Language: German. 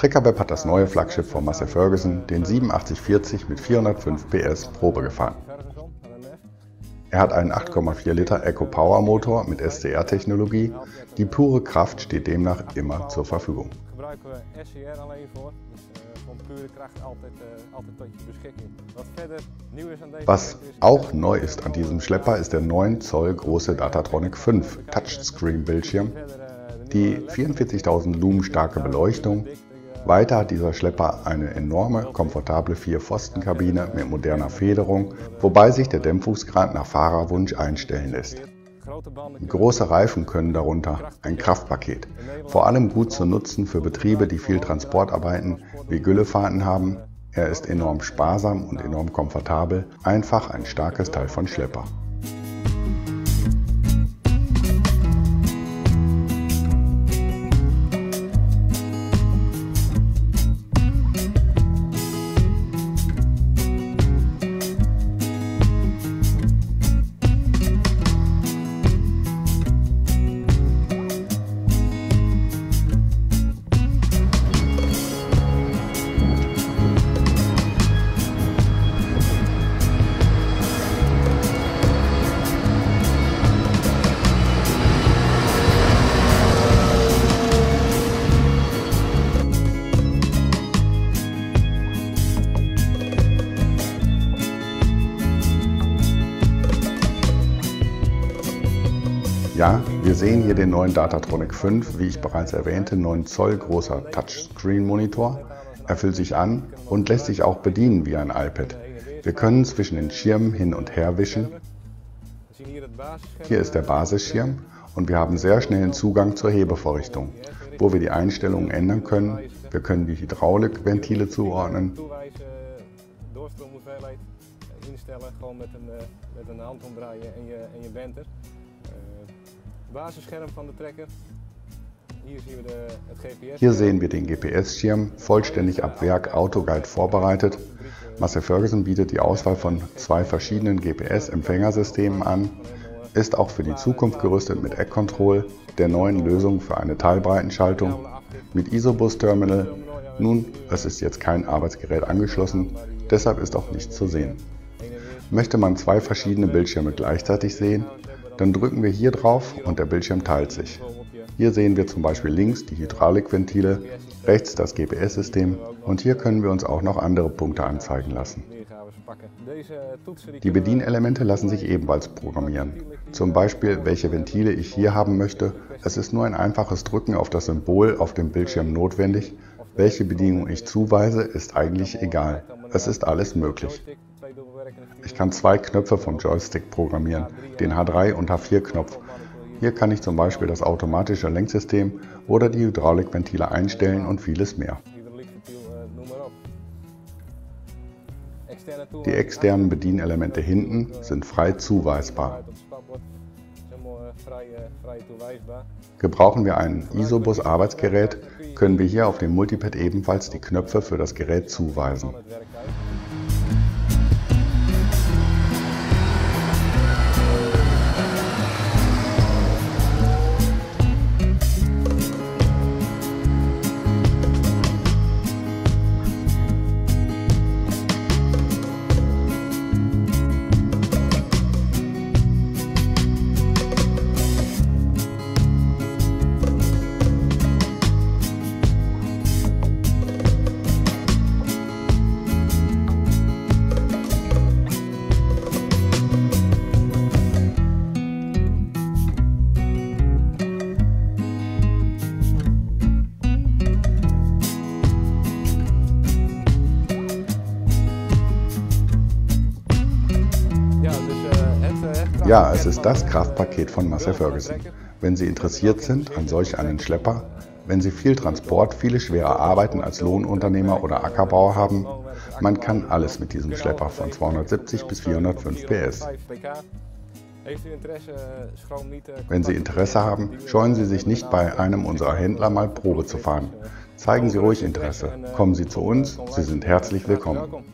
Trickerweb hat das neue Flaggschiff von Massey Ferguson, den 8740 mit 405 PS, Probe gefahren. Er hat einen 8,4 Liter Eco Power Motor mit SCR-Technologie. Die pure Kraft steht demnach immer zur Verfügung. Was auch neu ist an diesem Schlepper ist der 9 Zoll große Datatronic 5 Touchscreen-Bildschirm, die 44.000 Lumen starke Beleuchtung. Weiter hat dieser Schlepper eine enorme, komfortable Vier-Pfosten-Kabine mit moderner Federung, wobei sich der Dämpfungsgrad nach Fahrerwunsch einstellen lässt. Große Reifen können darunter ein Kraftpaket, vor allem gut zu nutzen für Betriebe, die viel Transportarbeiten wie Güllefahrten haben. Er ist enorm sparsam und enorm komfortabel, einfach ein starkes Teil von Schlepper. Ja, wir sehen hier den neuen Datatronic 5, wie ich bereits erwähnte, 9 Zoll großer Touchscreen-Monitor. Er füllt sich an und lässt sich auch bedienen wie ein iPad. Wir können zwischen den Schirmen hin und her wischen. Hier ist der Basisschirm und wir haben sehr schnellen Zugang zur Hebevorrichtung, wo wir die Einstellungen ändern können. Wir können die Hydraulikventile zuordnen. instellen, gewoon met een, met een handomdraaien en je, en je bent Basisscherm van de trekker. Hier sehen wir den GPS-Schirm, vollständig ab Werk Autoguide vorbereitet. Massey Ferguson bietet die Auswahl von zwei verschiedenen GPS-Empfängersystemen an, ist auch für die Zukunft gerüstet mit Eck-Control, der neuen Lösung für eine Teilbreitenschaltung, mit Isobus-Terminal. Nun, es ist jetzt kein Arbeitsgerät angeschlossen, deshalb ist auch nichts zu sehen. Möchte man zwei verschiedene Bildschirme gleichzeitig sehen, dann drücken wir hier drauf und der Bildschirm teilt sich. Hier sehen wir zum Beispiel links die Hydraulikventile, rechts das GPS-System und hier können wir uns auch noch andere Punkte anzeigen lassen. Die Bedienelemente lassen sich ebenfalls programmieren. Zum Beispiel, welche Ventile ich hier haben möchte. Es ist nur ein einfaches Drücken auf das Symbol auf dem Bildschirm notwendig. Welche Bedienung ich zuweise, ist eigentlich egal. Es ist alles möglich. Ich kann zwei Knöpfe vom Joystick programmieren, den H3 und H4-Knopf. Hier kann ich zum Beispiel das automatische Lenksystem oder die Hydraulikventile einstellen und vieles mehr. Die externen Bedienelemente hinten sind frei zuweisbar. Gebrauchen wir ein Isobus-Arbeitsgerät, können wir hier auf dem Multipad ebenfalls die Knöpfe für das Gerät zuweisen. Ja, es ist das Kraftpaket von Massey Ferguson. Wenn Sie interessiert sind an solch einen Schlepper, wenn Sie viel Transport, viele schwere Arbeiten als Lohnunternehmer oder Ackerbauer haben, man kann alles mit diesem Schlepper von 270 bis 405 PS. Wenn Sie Interesse haben, scheuen Sie sich nicht bei einem unserer Händler mal Probe zu fahren. Zeigen Sie ruhig Interesse. Kommen Sie zu uns, Sie sind herzlich willkommen.